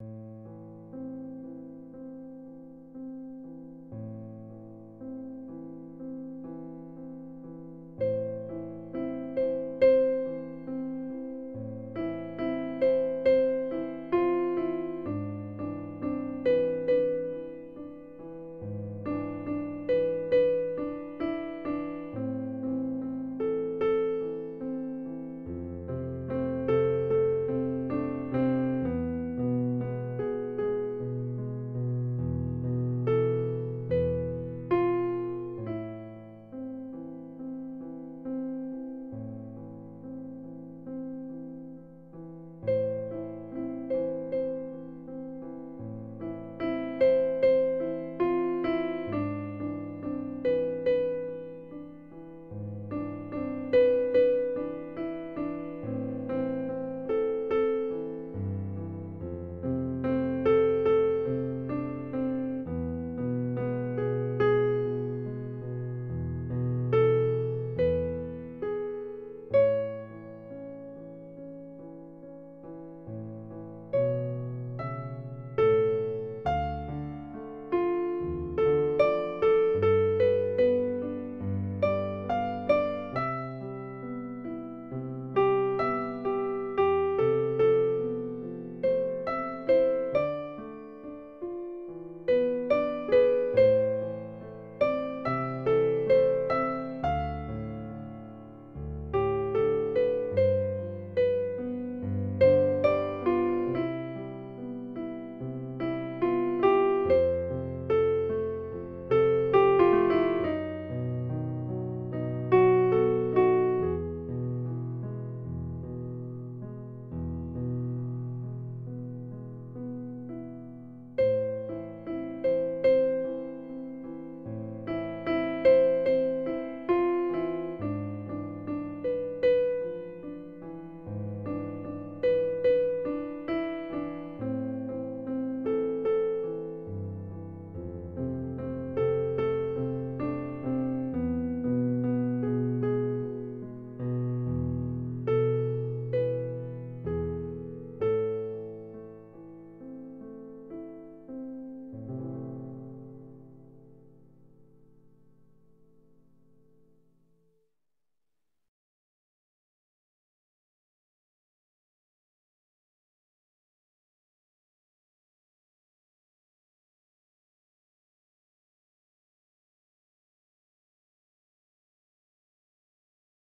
you